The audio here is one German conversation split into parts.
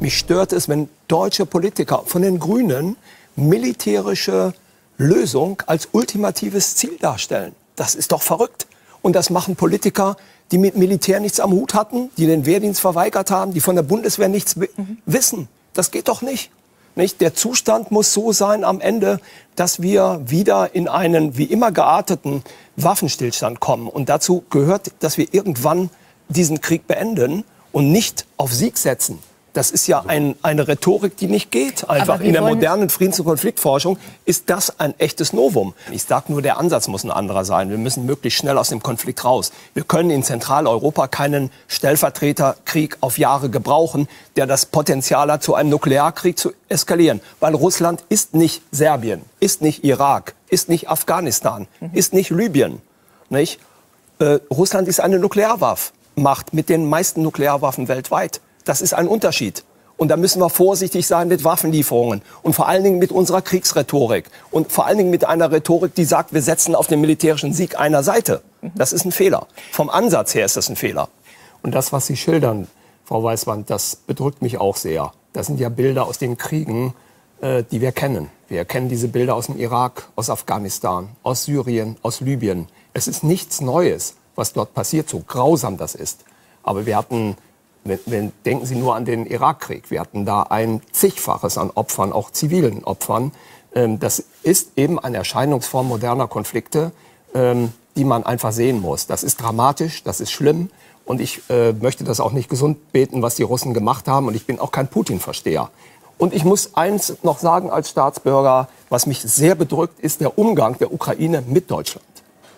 Mich stört es, wenn deutsche Politiker von den Grünen militärische Lösung als ultimatives Ziel darstellen. Das ist doch verrückt. Und das machen Politiker, die mit Militär nichts am Hut hatten, die den Wehrdienst verweigert haben, die von der Bundeswehr nichts mhm. wissen. Das geht doch nicht. Nicht? Der Zustand muss so sein am Ende, dass wir wieder in einen wie immer gearteten Waffenstillstand kommen. Und dazu gehört, dass wir irgendwann diesen Krieg beenden und nicht auf Sieg setzen. Das ist ja ein, eine Rhetorik, die nicht geht. Einfach in der modernen Friedens- und Konfliktforschung ist das ein echtes Novum. Ich sage nur, der Ansatz muss ein anderer sein. Wir müssen möglichst schnell aus dem Konflikt raus. Wir können in Zentraleuropa keinen Stellvertreterkrieg auf Jahre gebrauchen, der das Potenzial hat, zu einem Nuklearkrieg zu eskalieren. Weil Russland ist nicht Serbien, ist nicht Irak, ist nicht Afghanistan, mhm. ist nicht Libyen. Nicht? Äh, Russland ist eine Nuklearwaffenmacht mit den meisten Nuklearwaffen weltweit. Das ist ein Unterschied. Und da müssen wir vorsichtig sein mit Waffenlieferungen und vor allen Dingen mit unserer Kriegsrhetorik und vor allen Dingen mit einer Rhetorik, die sagt, wir setzen auf den militärischen Sieg einer Seite. Das ist ein Fehler. Vom Ansatz her ist das ein Fehler. Und das, was Sie schildern, Frau Weißwand, das bedrückt mich auch sehr. Das sind ja Bilder aus den Kriegen, äh, die wir kennen. Wir kennen diese Bilder aus dem Irak, aus Afghanistan, aus Syrien, aus Libyen. Es ist nichts Neues, was dort passiert, so grausam das ist. Aber wir hatten wenn, wenn, denken Sie nur an den Irakkrieg. Wir hatten da ein zigfaches an Opfern, auch zivilen Opfern. Ähm, das ist eben eine Erscheinungsform moderner Konflikte, ähm, die man einfach sehen muss. Das ist dramatisch, das ist schlimm. Und ich äh, möchte das auch nicht gesund beten, was die Russen gemacht haben. Und ich bin auch kein Putin-Versteher. Und ich muss eins noch sagen als Staatsbürger, was mich sehr bedrückt, ist der Umgang der Ukraine mit Deutschland.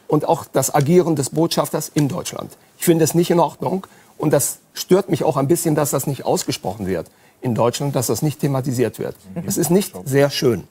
Und auch das Agieren des Botschafters in Deutschland. Ich finde es nicht in Ordnung. Und das stört mich auch ein bisschen, dass das nicht ausgesprochen wird in Deutschland, dass das nicht thematisiert wird. Es ist nicht sehr schön.